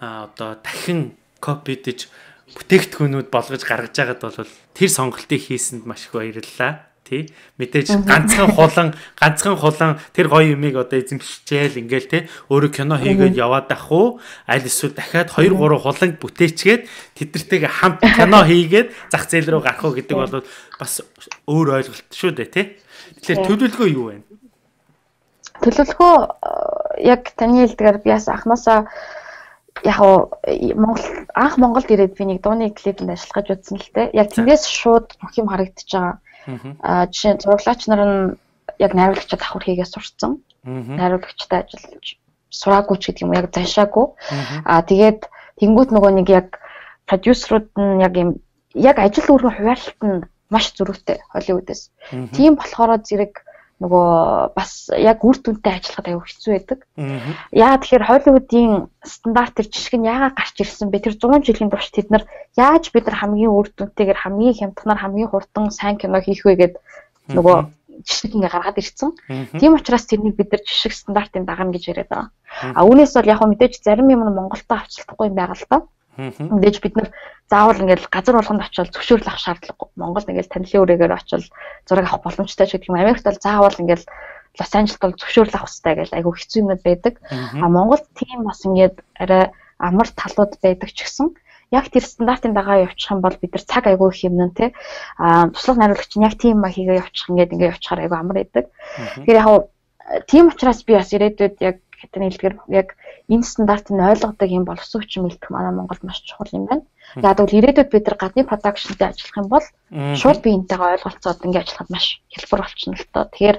Speaker 1: одоо дахин копидж бүтээгдэхүүнүүд болгож гаргаж байгаад бол тэр сонголтыг хийсэнд маш их баярлалаа. Тий? Мэдээж ганцхан хулан ганцхан хулан тэр гоё юмыг одоо эзэмшчихээл ингээл тий? Өөрөө кино хийгээд яваад ах уу? Аль эсвэл дахиад 2 3 хуланг бүтээчгээд тэднэртэйгээ хамт кино хийгээд зах зээл рүү гарах уу гэдэг бол бас өөр ойлголт шүү дээ тий? Тэгэхээр төлөвлөгөө юу вэ?
Speaker 2: Төлөвлөгөө э, яг таны хэлдгээр би бас анхнаасаа яг Монгол анх Монголд ирээд би нэг дууны клипэнд ажиллах гэж үзсэн л дээ. Яг тэндээс шууд бүх юм харагдаж байгаа. Аа жишээ нь зураглаач нар нь яг найруулагчид давхар хийгээ сурцсан. Найруулагчтай ажиллаж сураагүй ч гэдэг юм яг заншаагүй. Аа тэгээд тэнгуут нөгөө нэг яг продюсерууд нь яг юм яг ажил үүргийн хуваарлалт нь маш зөрүүтэй Холливуудаас. Тийм болохоор зэрэг нөгөө бас яг үр дүнтэй ажиллахад аюу хэцүү байдаг. Яа тэгэхээр Холливуудын стандарт төр жишг нь яагаад гарч ирсэн бэ? Тэр 100 жилийн турш тэд нар яаж бид нар хамгийн үр дүнтэйгээр хамгийн хямдханаар хамгийн хурдан сайн кино хийх вэ гэд нөгөө жишг ингээ гаргаад ирсэн. Тийм учраас тэрнийг бид нар жишг стандартын дагна гэж яриад байгаа. А үүнээс бол яг мэдээж зарим юм нь Монголдо авчлахгүй юм байгаа л та. Мэдээж бид нар заавал ингээл газар болгонд очиод зөвшөөрөл авах шаардлагагүй. Монголд ингээл танилын үрээгээр очиод зураг авах боломжтой ч гэдэг юм. Америкт бол заавал ингээл Лос Анжелт бол зөвшөөрөл авах хэрэгтэй гэж айгүй хэцүү юмуд байдаг. А Монголд тийм бас ингээд арай амар талууд байдаг ч гэсэн яг тэр стандартын дагаа явчих юм бол бид нар цаг айгүй их юм нэ тий. А туслах найруулагч нь яг тийм ма хийгээ явчих ингээд ингээд явчихаар айгүй амар байдаг. Тэгэхээр яг тийм учраас би бас ирээдүйд яг хэтэн хэлдгэр яг энэ стандартыг ойлгодог юм боловсруучч мэлдэх манай Монголд маш чухал юм байна. Яг бол ирээдүйд бид нар гадны продакшнтэй ажиллах юм бол шууд би энтэйгээ ойлголцоод ингээд ажиллахад маш хялбар болчихно л тоо. Тэгэхээр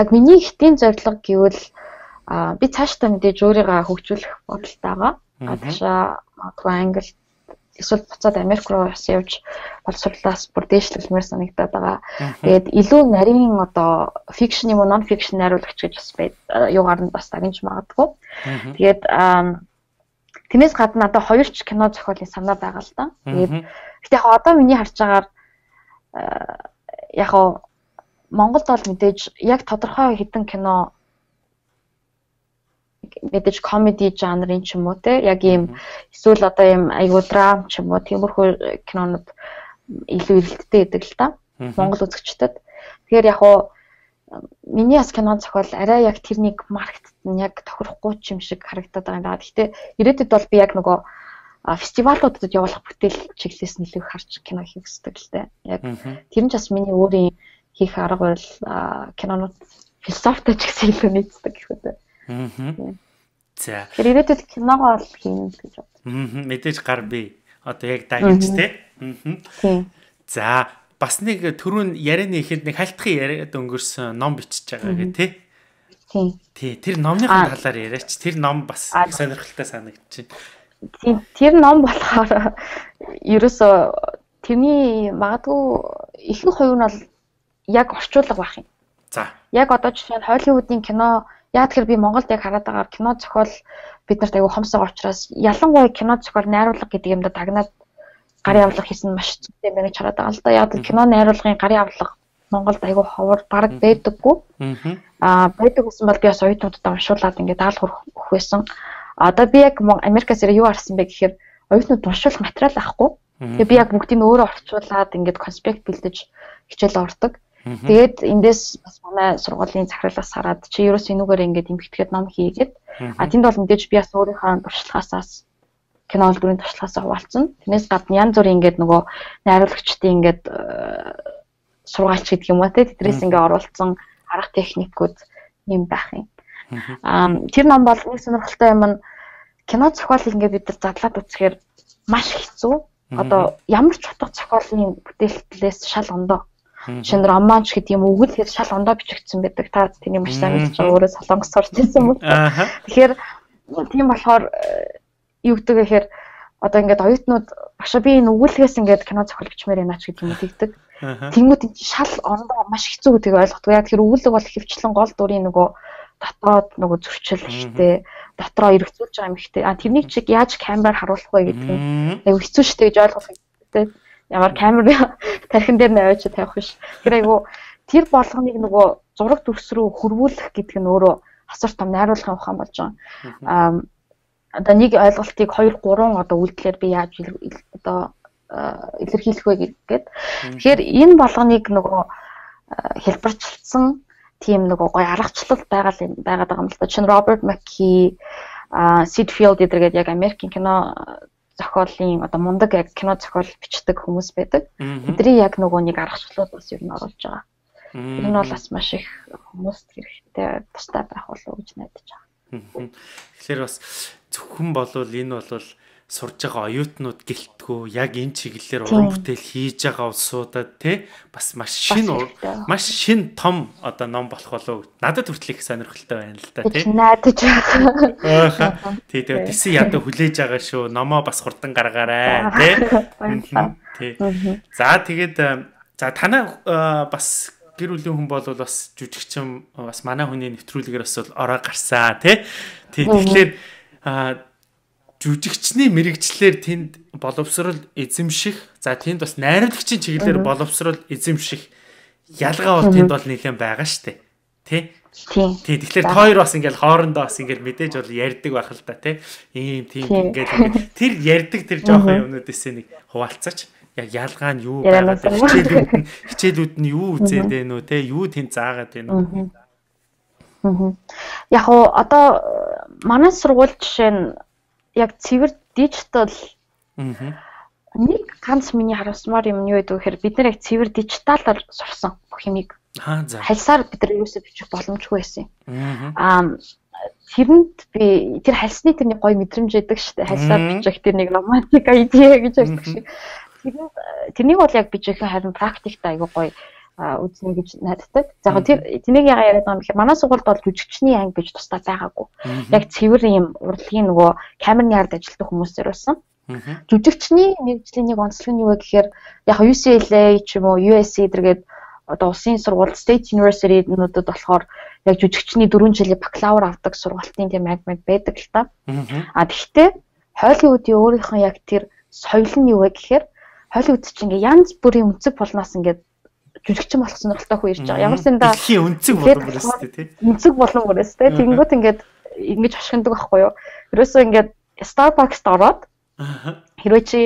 Speaker 2: яг миний ихтийн зорилго гэвэл би цаашдаа мэдээж өөрийгөө хөгжүүлэх бодолтой байгаа. Гадаашаа магадгүй англи эсвэл буцаад Америк руу бас явж боловсруулаас бүр дээшлэлмээр санагдаад байгаа. Тэгээд илүү нарийн одоо фикшн юм уу нон фикшн найруулагч гэж бас байд юугаар нь бас дагнж магадгүй. Тэгээд Тэрнээс гадна одоо хоёр ч кино зохиолын санаа байгаа л да. Тэгээд гэтээ яг одоо миний харж байгаагаар яг Монголд бол мэдээж яг тодорхой хэдэн кино мэдээж комеди жанрын ч юм уу те яг ийм эсвэл одоо ийм айгуу драм ч юм уу тиймэрхүү кинонууд илүү эрэлттэй байдаг л да. Монгол үзэгчдэд. Тэгэхээр яг уу миний бас кинон зохиол арай яг тэрнийг маркетт нь яг тохирохгүй ч юм шиг харагдаад байгаа юм байна. Гэхдээ ирээдүйд бол би яг нөгөө фестивалуудад явуулах бүтээл чиглэлээс илүү харж кино хийх хэрэгтэй л дээ. Яг тэр нь ч бас миний өөрийн хийх арга барил кинонууд философитой ч гэсэн илүү нийцдэг гэх үү. Аа. За. Тэр ирээдүйд киногоо бол хийнэ гэж бод.
Speaker 1: Аа. Мэдээж гар би. Одоо яг дагж тэ. Аа. Тийм. За, бас нэг түрүүн ярианы ихэнд нэг хальтхын яриад өнгөрсөн ном бичиж байгаа гэх тээ. Тийм. Тий, тэр номныхаа талаар яриач. Тэр ном бас сонирхолтой санагдчих.
Speaker 2: Тийм, тэр ном болохоор ерөөсөө тэрний магадгүй ихэнх хувь нь бол яг орчуулга байх юм.
Speaker 1: За.
Speaker 2: Яг одоо жишээ нь Холливуудын кино Яа тэгэхээр би Монголд яг хараад байгаа кино зохиол бид нарт аягүй хомсог учраас ялангуяа кино зохиол найруулга гэдэг юмд дагнаад гарын авлага хийсэн маш зүйтэй юм байна гэж хараад байгаа л да. Яг л кино найруулгын гарын авлага Монголд аягүй ховор бараг байдаггүй. Аа байдаг гэсэн бол би бас оюутнуудад уншуулад ингээд даал хөрөх байсан. Одоо би яг Америкаас ирээ юу харсан бэ гэхээр оюутнууд уншуулах материал авахгүй. Тэгээ би яг бүгдийг өөрөө орчуулад ингээд конспект бэлдэж хичээл ордог. Тэгээд эндээс бас манай сургуулийн захирлаас хараад чи ерөөс энүүгээр ингээд эмгэгтгэхэд ном хийгээд а тэнд бол мэдээж би бас өөрийнхөө туршлагаасаас кино үйлдвэрийн туршлагаасаа хуваалцсан. Тэрнээс гадна янз бүрийн ингээд нөгөө найруулагчдын ингээд э, сургаалч гэдэг юм уу те тэдрээс ингээд оруулсан арга техникүүд юм байх юм. Аа тэр ном бол нэг сонирхолтой юм нь кино зохиолыг ингээд бид нар задлаад үзэхээр маш хэцүү. Одоо ямар ч утга зохиолын бүтээлтлээс шал ондоо Жишээ нь романч гэдэг юм өгөл хэр шал ондоо бичигдсэн байдаг. Та тэний маш сайн мэдж байгаа өөрөө солонгос сурч ирсэн юм. Тэгэхээр тийм болохоор э, юу гэдэг гэхээр одоо ингээд оюутнууд багш би энэ өгүүлгээс ингээд кино зохиолгчмээр байна ч гэдэг юм тэгдэг. Тэнгүүд энэ шал ондоо маш хэцүү гэдгийг ойлгохгүй. Яг тэр өгүүлэг бол хөвчлэн гол дүрийн нөгөө дотоод нөгөө зөрчил ихтэй дотроо эргэцүүлж байгаа юм ихтэй. А тэрнийг чиг яаж камераар харуулах вэ гэдэг нь аюу хэцүү шттэ гэж ойлгох хэрэгтэй ямар камер тархин дээр наваач тавих биш. Тэр айгу тэр болгоныг нөгөө зураг төгс рүү хөрвүүлэх гэдэг нь өөрөө асар том найруулгын ухаан болж байгаа. Аа одоо нэг ойлголтыг 2 3 одоо үйлдэлээр би яаж одоо илэрхийлэх вэ гэдэг. Тэгэхээр энэ болгоныг нөгөө хэлбэрчилсан тийм нөгөө гоё аргачлал байгаа байгаад байгаа юм л да. Чин Роберт Макки а Сидфилд эдэргээд яг Америкийн кино зохиолын одоо мундаг яг кино зохиол бичдэг хүмүүс байдаг. Тэдний яг нөгөө нэг аргачлал бас ер нь оруулж байгаа. Тэр нь бол бас маш их хүмүүст хэрэгтэй тустай байх болов уу гэж найдаж байгаа.
Speaker 1: Тэгэхээр бас зөвхөн болвол энэ болвол сурж байгаа оюутнууд гэлтгүү яг энэ чиглэлээр уран бүтээл хийж байгаа улсуудад тий бас маш шин маш шин том одоо ном болох болов надад хүртэл их сонирхолтой байна л да
Speaker 2: тий найдаж
Speaker 1: байгаа. Тий тэгээ тэсэн ядаа хүлээж байгаа шүү. Номоо бас хурдан гаргаарай тий тий за тэгээд за танаа бас гэр бүлийн хүн бол бас жүжигчин бас манай хүний нэвтрүүлгээр бас ороо гарсан тий тий тэгэхээр жүжигчний мэрэгчлэр тэнд боловсрал эзэмших за тэнд бас найруулагчийн чиглэлээр боловсрал эзэмших ялгаа бол тэнд бол нэлээд байгаа штэ. Тий. Тий, тэгэхээр хоёр бас ингээл хоорондоо бас ингээл мэдээж бол ярьдаг байх л да тий. Ийм тийм ингээл тэр ярьдаг тэр жоохон юмнуудээс нэг хуваалцаач. Яг ялгаа нь юу байгаа хичээлүүд нь хичээлүүд нь юу үзээд байна уу тий, юу тэнд заагаад байна уу.
Speaker 2: Яг одоо манай сургууль жишээ нь яг цэвэр дижитал нэг ганц миний харуулсмаар юм юу гэдэг вэ гэхээр бид нар яг цэвэр дижиталаар сурсан бүх юмыг.
Speaker 1: Аа за.
Speaker 2: Хальсаар бид нар юусоо бичих боломжгүй байсан юм. Аа тэрэнд би тэр хальсны тэрний гоё мэдрэмж өгдөг шүү дээ. Хальсаар бичих тэр нэг романтик идея гэж ярьдаг шиг. Тэрэнд тэрнийг бол яг бичих харин практикта айгу гоё үзнэ гэж найддаг. За яг тэр тэнийг яга яриад байгаа юм гэхээр манай сургуульд бол жүжигчний анги гэж тусдаа байгаагүй. Яг цэвэр юм урлагийн нөгөө камерны ард ажилладаг хүмүүсээр байсан. Жүжигчний мэрэгжлийн нэг онцлог нь юу вэ гэхээр яг UCLA ч юм уу USC зэрэгэд одоо улсын сургууль State University-нуудад болохоор яг жүжигчний 4 жилийн бакалавр авдаг сургалтын тийм ангимаг байдаг л та. А тэгвэл Холливуудын өөрийнх нь яг тэр соёл нь юу вэ гэхээр Холливуд чинь ингээ янз бүрийн өнцөг болноос ингээд жүжигчин болох сонирхолтой хүн ирж байгаа. Ямар сандаа
Speaker 1: дэлхийн өнцөг болон бүрээс тий.
Speaker 2: Өнцөг болон бүрээс тий. Тэнгүүт ингээд ингэж хашгиндаг байхгүй юу? Ерөөсөө ингээд Starbucks-д ороод хэрвээ чи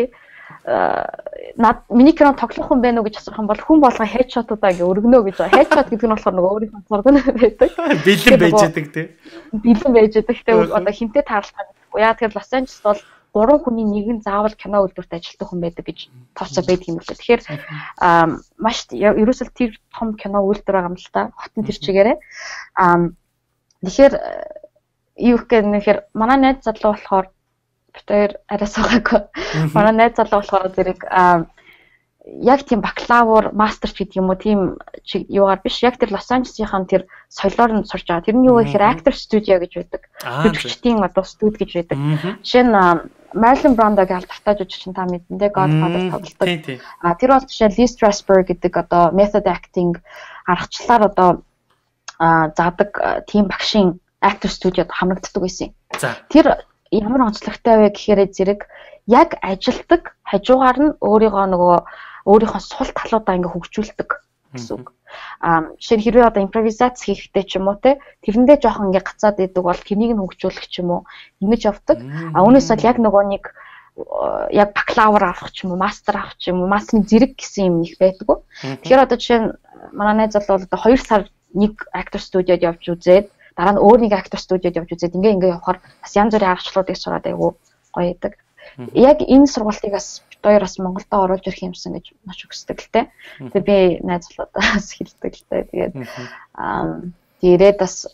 Speaker 2: над миний кино тоглох хүн байна уу гэж асуух юм бол хүн болгоо headshot-уудаа ингээ өргөнөө гэж байгаа. Headshot гэдэг нь болохоор нөгөө өөрийнхөө зурган байдаг.
Speaker 1: Бэлэн байж байдаг тий.
Speaker 2: Бэлэн байж байдаг. Тэгээ одоо хинтээ таарлах юм. Яа тэгэхээр Лос Анжелес бол гурван хүний нэг нь заавал кино үйлдвэрт ажилладаг хүн байдаг гэж тооцоо байдаг юм л да. Тэгэхээр маш ерөөсөл тэр том кино үйлдвэр байгаа юм л та. Хотын тэр чигээрээ. Тэгэхээр юу гэх нэхэр манай найз залуу болохоор битээр арай суугаагүй. Манай найз залуу болохоор зэрэг аа яг тийм бакалавр, мастер ч гэдэг юм уу тийм юугаар биш. Яг тэр Лос Анжелесийн тэр соёлоор нь сурж байгаа. Тэр нь юу вэ гэхээр actor studio гэж байдаг. Жүжигчдийн одоо студи гэж байдаг. Жишээ нь Marilyn Brando-г алдартай жүжигчин та мэдэн дээ Godfather тоглолдог. А тэр бол жишээ Lee Strasberg гэдэг одоо method acting аргачлалаар одоо заадаг тийм багшийн actor studiод хамрагддаг байсан юм. Тэр ямар онцлогтой вэ гэхээр зэрэг яг ажилтдаг хажуугаар нь өөрийгөө нөгөө өөрийнхөө сул талуудаа ингээ хөгжүүлдэг гэсэн үг. Аа жишээ нь хэрвээ одоо импровизац хийхдээ ч юм уу те тэрэндээ жоохон ингээ гацаад идэг бол тэрнийг нь хөгжүүлэх ч юм уу ингэж явдаг. А үүнээс бол яг нөгөө нэг яг бакалавр авах ч юм уу мастер авах ч юм уу мастерын зэрэг гэсэн юм их байдгүй. Тэгэхээр одоо жишээ нь манай найз бол одоо 2 сар нэг актер студиод явж үзээд дараа нь өөр нэг актер студиод явж үзээд ингээ ингээ явахаар бас янз бүрийн аргачлалуудыг сураад айгу гоё идэг. Яг энэ сургалтыг бас хоёр бас Монголдо оруулж ирэх юмсан гэж маш хүсдэг л те. Тэгээ би найзлуудаас хэлдэг л те. Тэгээд аа тэгээд бас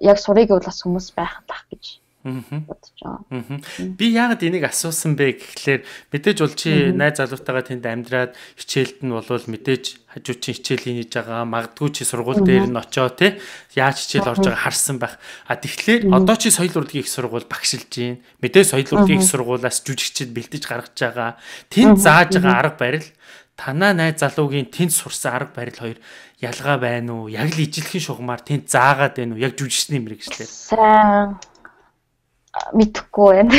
Speaker 2: яг сурыг бол бас хүмүүс байх тах гэж бодож байгаа.
Speaker 1: Би яагаад энийг асуусан бэ гэхлээр мэдээж бол чи найз залуутайгаа тэнд амьдраад хичээлд нь болвол мэдээж хажуучин хичээл хийж байгаа магадгүй чи сургууль дээр нь очоо те яаж хичээл орж байгаа харсан байх. А тэгэхээр одоо чи соёл урлагийн их сургууль багшилж гин. Мэдээж соёл урлагийн их сургуулиас жүжигчд бэлдэж гаргаж байгаа. Тэнд зааж байгаа арга барил танаа найз залуугийн тэнд сурсан арга барил хоёр ялгаа байна уу? Яг л ижилхэн шугамар тэнд заагаад байна уу? Яг жүжигчний мэрэгчлэр.
Speaker 2: Сайн мэдэхгүй байна.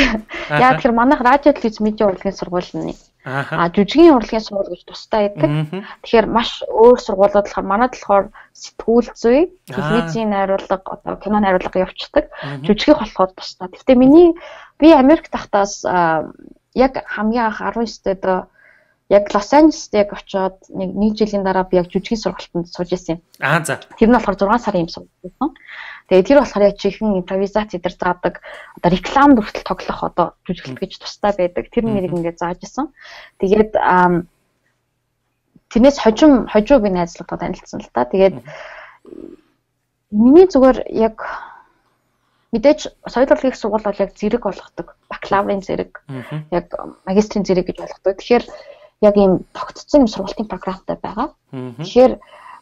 Speaker 2: Яа тэгэхээр манайх радио телевиз медиа урлагийн сургууль нь а жүжигийн урлагийн сургууль гэж тустай байдаг. Тэгэхээр маш өөр сургуулиуд болохоор манайд болохоор сэтгүүл зүй, телевизийн найруулга, одоо кино найруулга явцдаг. Жүжигийнх болохоор тустай. Гэхдээ миний би Америк тахтаас яг хамгийн анх 19 дээд яг Лос Анжелест яг очиод нэг нэг жилийн дараа би яг жүжигийн сургалтанд сууж исэн юм.
Speaker 1: Аа за.
Speaker 2: Тэр нь болохоор 6 сарын юм сургалтсан. Тэгээд тэр болохоор яг чихэн импровизац дээр заадаг одоо реклам бүртэл тоглох одоо жүжиглэлт гэж тустай байдаг. Тэр нэрийг ингээд зааж исэн. Тэгээд тэрнээс хожим хожуу би найзлагтаа танилцсан л та. Тэгээд миний зүгээр яг мэдээж соёл урлагийн сургууль бол яг зэрэг болгодог. Бакалаврын зэрэг. Яг магистрийн зэрэг гэж болгодог. Тэгэхээр яг ийм тогтцсон юм сургалтын програмтай байгаа. Тэгэхээр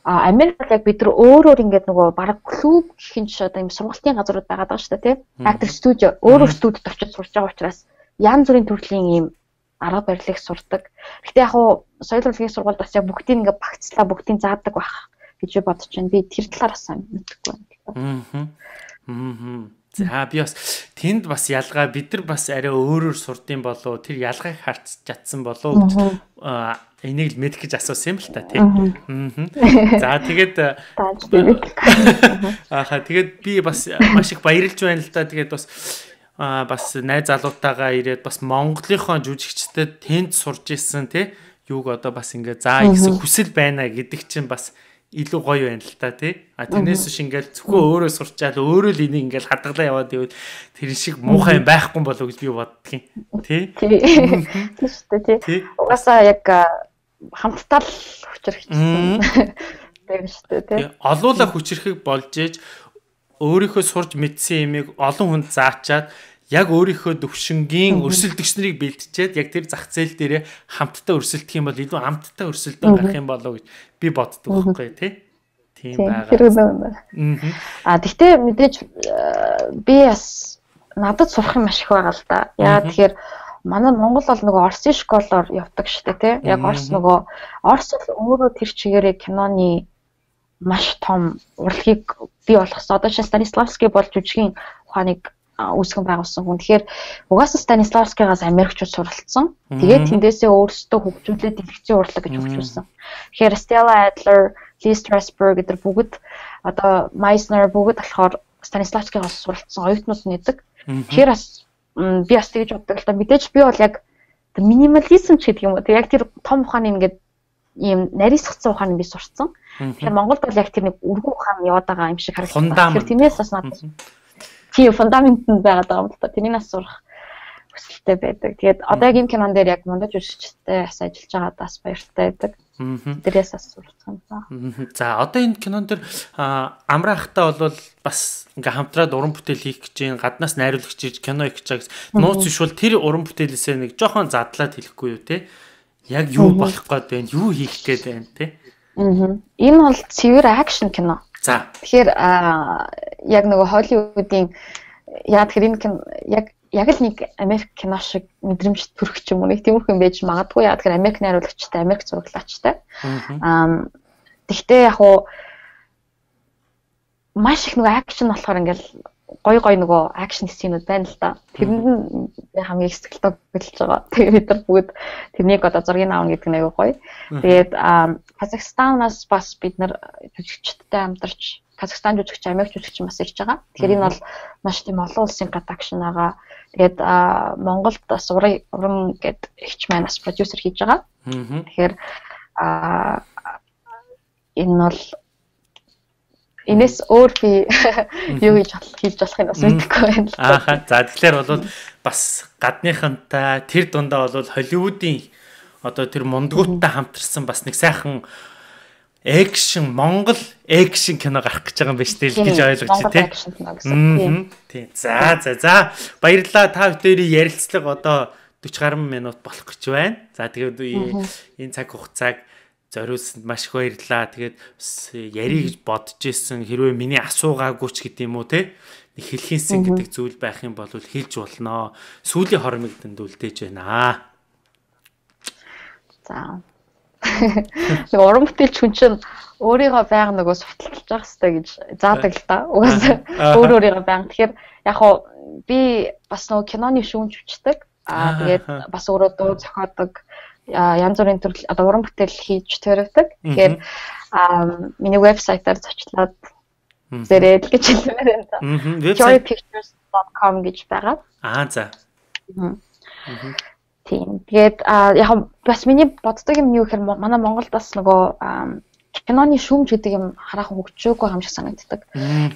Speaker 2: Америк бол яг бид нар өөрөөр ингээд нөгөө баг клуб гэх юм шиг одоо ийм сургалтын газрууд байгаа даа шүү дээ тийм. Актер студио өөрөөр студид очиж сурч байгаа учраас янз бүрийн төрлийн ийм арга барилыг сурдаг. Гэтэ яг хуу соёл урлагийн сургуульд бас яг бүгдийг ингээд багцлаа бүгдийг заадаг байх гэж бодож байна. Би тэр талаар сайн мэдэхгүй байна.
Speaker 1: Аа. Аа. За би бас тэнд бас ялгаа бид нар бас арай өөрөөр сурдсан болов тэр ялгааг харц чадсан болов гэж энийг л мэд гэж асуусан юм л та тий. За тэгээд ааха тэгээд би бас маш их баярлж байна л та. Тэгээд бас а бас найз залуутаагаа ирээд бас Монголынхон жүжигчдэд тэнд сурж исэн тий. Юуг одоо бас ингээ заа гэсэн хүсэл байна гэдэг чинь бас илүү гоё байна л та тий. А тэрнээс биш ингээл зөвхөн өөрөө сурчаал өөрөө л энийг ингээл хадгалаа яваад ивэл тэр шиг муухай байхгүй болов гэж би боддгийн. Тий.
Speaker 2: Тийм шүү дээ тий. Угаасаа яг хамтдаа л хүчрхчихсэн. Тийм шүү дээ тий.
Speaker 1: Олуула хүчрэхийг болж ээж өөрийнхөө сурж мэдсэн юмыг олон хүнд заачаад яг өөрийнхөө төвшингийн өрсөлдөгч нарыг бэлтжээд яг тэр зах зээл дээрээ хамтдаа өрсөлдөх юм бол илүү амттай өрсөлдөө гарах юм болов гэж би боддог байхгүй тий. Тийм
Speaker 2: байгаа. Аа тэгтээ мэдээж э, би бас надад сурах юм маш их байгаа л да. Яа тэгэхээр манай Монгол бол нөгөө Орсын школоор явдаг штэ тий. Яг Орс нөгөө Орс бол өөрөө тэр чигээрээ киноны маш том урлагийг бий болгосон. Одоо шинэ Станиславский болж үжигийн ухааныг үүсгэн байгуулсан хүн. Тэгэхээр угаасаа Станиславскигаас Америкчууд суралцсан. Тэгээд тэндээсээ өөрсдөө хөгжүүлээд дэлгэцийн урлаг гэж хөгжүүлсэн. Тэгэхээр Stella Adler, Lee Strasberg гэдэг бүгд одоо Meisner бүгд болохоор Станиславскигаас суралцсан оюутнууд нэдэг. Тэгэхээр бас би бас тэгж боддог л та мэдээж би бол яг минимализм ч гэдэг юм уу. Яг тэр том ухааны ингээд ийм нарийсгцсан ухааны би сурцсан. Тэгэхээр Монголд бол яг тэр нэг өргөн ухаан яваад байгаа юм шиг харагдсан. Тэгэхээр тиймээс бас надад тийм фундамент нь байгаад байгаа юм л та. Тэрийг нас сурах хүсэлтэй байдаг. Тэгээд одоо яг энэ кинон дээр яг мундаж үржигчтэй бас ажиллаж байгаад бас баяртай байдаг. Дээрээс бас сурцсан ба.
Speaker 1: За одоо энэ кинон дээр амраахтаа бол бас ингээм хамтраад уран бүтээл хийх гэж юм гаднаас найруулагч иж кино хийх гэж нууц ишвэл тэр уран бүтээлээсээ нэг жоохон задлаад хэлэхгүй юу те. Яг юу болох гээд байна, юу хийх гээд байна те.
Speaker 2: Энэ бол цэвэр акшн кино.
Speaker 1: За.
Speaker 2: Тэгэхээр яг нөгөө Холливуудын яа тэгэхээр энэ яг яг л нэг Америк кино шиг мэдрэмж төрөх ч юм уу нэг тиймэрхүү юм байж магадгүй яа тэгэхээр Америк найруулагчтай Америк зураглаачтай. Аа тэгтээ яг уу маш их нөгөө акшн болохоор ингээл гой гой нөгөө акшн сценүүд байна л да. Тэрэнд нь хамгийн их сэтгэлтэй хөдөлж байгаа. Тэгээ бид нар бүгд тэрнийг одоо зургийг аавна гэдэг нь аягүй гоё. Тэгээд Казахстанаас бас бид нар жүжигчдтэй хамтарч Казахстан жүжигч, Америк жүжигч бас ирж байгаа. Тэгэхээр энэ бол маш тийм олон улсын продакшн байгаа. Тэгээд Монголд бас уран уран гэд ихч маань бас продюсер хийж байгаа. Тэгэхээр энэ бол Энэс өөр би юу хийж хийж болох юм бас мэдэхгүй байна л.
Speaker 1: Ааха. За тэгэхээр бол бас гадныхантай тэр дундаа бол Холливуудын одоо тэр мундгууттай хамтарсан бас нэг сайхан экшн Монгол экшн кино гарах гэж байгаа юм байна шүү дээ гэж ойлгож байна тий. За за за. Баярлалаа. Та бүхэн ярилцлага одоо 40 гаруй минут болох гэж байна. За тэгээд энэ цаг хугацааг зориулсанд маш их баярлаа. Тэгээд ярих гэж бодож исэн хэрвээ миний асуугаагүй ч гэдэм юм уу те хэлхийнсэн гэдэг зүйл байх юм бол хэлж болно. Сүүлийн хормыг дэндүүлдэж байна.
Speaker 2: За. Нэг уран бүтээлч хүн чинь өөрийгөө байнга нөгөө сувталж явах хэрэгтэй гэж заадаг л да. Угаасаа өөр өөрийгөө байнга. Тэгэхээр яг хуу би бас нөгөө киноны шүүмж хүчдэг. Аа тэгээд бас өөрөө дуу зохиодог янз бүрийн төрөл одоо уран бүтээл хийж төрөвдөг. Тэгэхээр миний вебсайтаар зочлоод зэрэг гэж хэлмээр байна. joypictures.com гэж байгаа.
Speaker 1: Аа за.
Speaker 2: Тийм. Тэгээд яг бас миний боддог юм юу гэхээр манай Монголд бас нөгөө киноны шүүмж гэдэг юм хараахан хөгжөөгүй юм шиг санагддаг.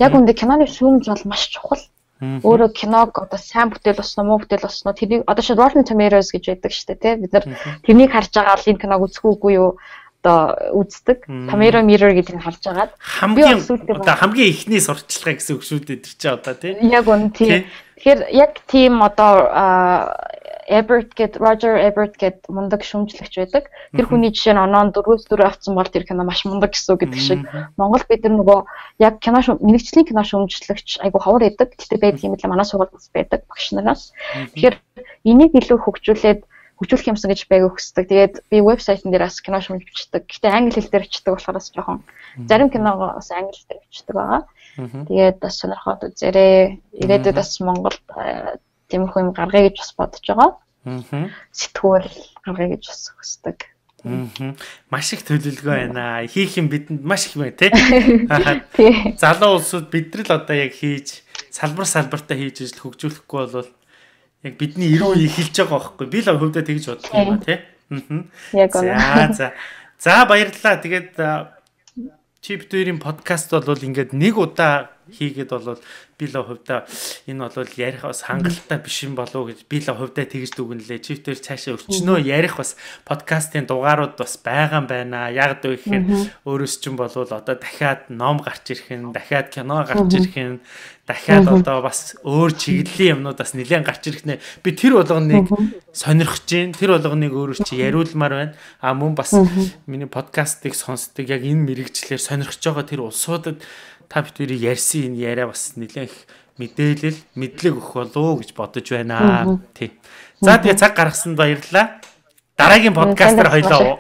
Speaker 2: Яг үндэ киноны шүүмж бол маш чухал. Өөрөө киног одоо сайн бүтээл болсноо муу бүтээл болсноо тэрийг одоо шинэ Rotten Tomatoes гэж байдаг шүү дээ тий. Бид нар тэрнийг харж байгаа л энэ киног үзэх үгүй юу одоо үздэг. Tomato Mirror гэдгийг харж агаад
Speaker 1: хамгийн одоо хамгийн ихний сурталчилгаа гэсэн үг шүү дээ тэр чинь одоо тий.
Speaker 2: Яг үн тий. Тэгэхээр яг тийм одоо Ebert гэд Roger Ebert гэд мундаг шүүмжлэгч байдаг. Тэр хүний жишээ нь оноо 4-өөс 4 авсан бол тэр кино маш мундаг гэсэн үг гэдэг шиг. Монгол бид нар нөгөө яг кино мэрэгчлийн кино шүүмжлэгч айгу ховор байдаг. Тэгтээ байдаг юм л манай сургуульд бас байдаг багш нараас. Тэгэхээр энийг илүү хөгжүүлээд хөгжүүлэх юмсан гэж байг өгсдөг. Тэгээд би вебсайтн дээр бас кино шүүмж бичдэг. Гэхдээ англи хэл дээр бичдэг болохоор бас жоохон зарим киногоо бас англи хэл дээр бичдэг байгаа. Тэгээд бас сонирхоод үзээрэй. Ирээдүйд бас Монголд тиймэрхүү юм гаргая гэж бас бодож байгаа. Аа. Сэтгүүр гаргая гэж бас хүсдэг.
Speaker 1: Аа. Маш их төлөвлөгөө байна. Хийх юм бидэнд маш их байна тий. Залуу улсууд бидрэл одоо яг хийж салбар салбартаа хийж ижил хөгжүүлэхгүй бол яг бидний ирүү эхэлж байгаа байхгүй. Би л хөвдөө тэгж бодлоо юм а тий. Аа.
Speaker 2: Яг үнэ.
Speaker 1: За за. За баярлалаа. Тэгээд чип дээрийн подкаст бол ингээд нэг удаа хийгээд бол би л хувьдаа энэ бол ярих бас хангалттай биш юм болов уу гэж би л хувьдаа тэгж дүгнэлээ. Чифтэр цаашаа өрчнөө ярих бас подкастын дугаарууд бас байгаа юм байна. Яг дөө гэхээр өөрөөс чинь болвол одоо дахиад ном гарч ирэх нь, дахиад кино гарч ирэх нь, дахиад одоо бас өөр чиглэлийн юмнууд бас нэлээд гарч ирэх нэ. Би тэр болгоныг сонирхож гин. Тэр болгоныг өөрөөр чи яриулмаар байна. А мөн бас миний подкастыг сонсдог яг энэ мэрэгчлэр сонирхож байгаа тэр улсуудад та бидний ярьсан энэ яриа бас нэлээх мэдээлэл мэдлэг өгөх болов гэж бодож байна. Тий. За тэгээ цаг гаргасанд баярлалаа. Дараагийн подкастер хоёлоо.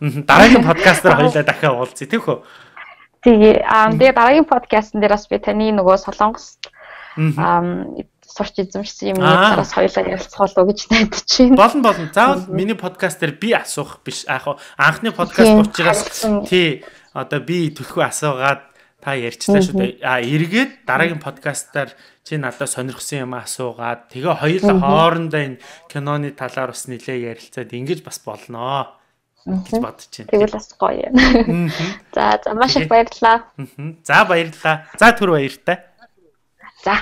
Speaker 1: Дараагийн подкастер хоёлоо дахиад уулзъя тийх үү?
Speaker 2: Тэгээ аа тэгээ дараагийн подкастн дээр бас би таны нөгөө солонгос аа сурч эзэмшсэн юм яраас хоёлаа ярилцах болов гэж найдаж байна.
Speaker 1: Болно болно. Заавал миний подкаст дээр би асуух биш. Аа анхны подкаст учраас тий одоо би төлхөө асуугаад та ярьчлаа шүү дээ. А эргээд дараагийн подкастаар чи надад сонирхсан юм асуугаад тэгээ хоёул хоорондоо энэ киноны талаар бас нэлээ ярилцаад ингэж бас болноо гэж бодож байна.
Speaker 2: Тэгвэл бас гоё юм. За за маш их баярлалаа.
Speaker 1: За баярлалаа. За түр баяртай.
Speaker 2: За.